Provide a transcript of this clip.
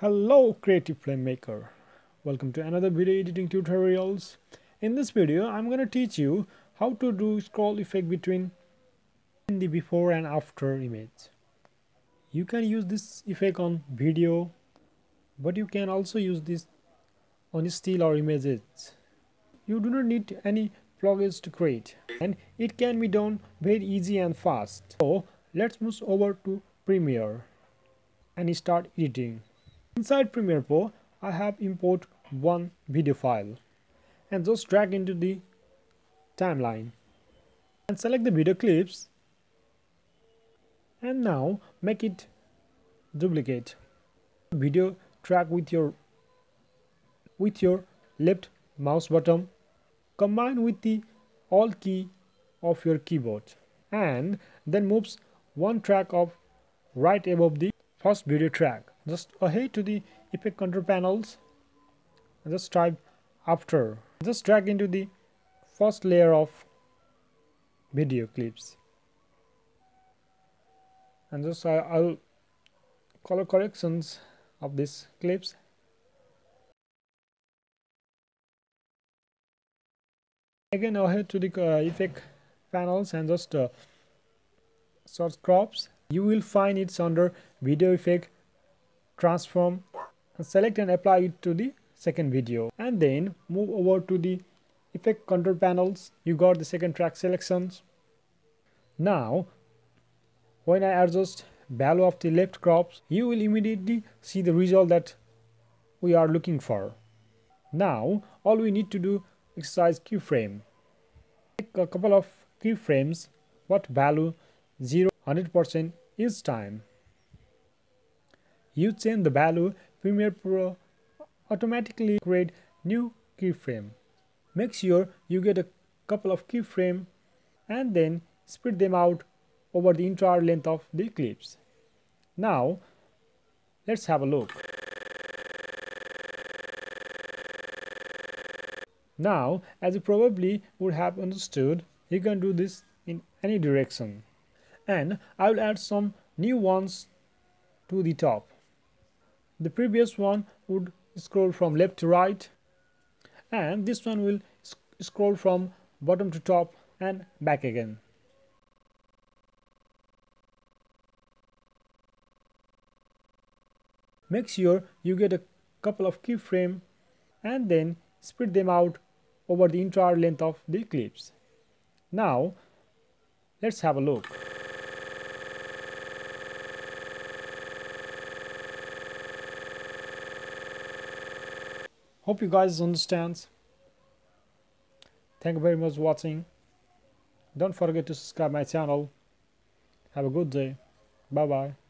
Hello creative filmmaker welcome to another video editing tutorials. In this video I'm gonna teach you how to do scroll effect between the before and after image. You can use this effect on video but you can also use this on still or images. You do not need any plugins to create and it can be done very easy and fast. So let's move over to Premiere and start editing Inside Premiere Pro, I have import one video file and just drag into the timeline and select the video clips and now make it duplicate. Video track with your with your left mouse button combine with the alt key of your keyboard and then moves one track of right above the first video track just ahead to the effect control panels. And just type after. Just drag into the first layer of video clips. And just uh, I'll color corrections of these clips. Again ahead to the uh, effect panels and just uh, source crops. You will find it's under video effect transform select and apply it to the second video. And then move over to the effect control panels. You got the second track selections. Now when I adjust value of the left crops you will immediately see the result that we are looking for. Now all we need to do exercise keyframe. Take a couple of keyframes what value? 0 100% each time you change the value, Premiere Pro automatically create new keyframe. Make sure you get a couple of keyframe and then spread them out over the entire length of the clips. Now let's have a look. Now as you probably would have understood you can do this in any direction and I will add some new ones to the top. The previous one would scroll from left to right and this one will sc scroll from bottom to top and back again. Make sure you get a couple of keyframe and then spread them out over the entire length of the clips. Now let's have a look. Hope you guys understand. Thank you very much for watching. Don't forget to subscribe my channel. Have a good day. Bye bye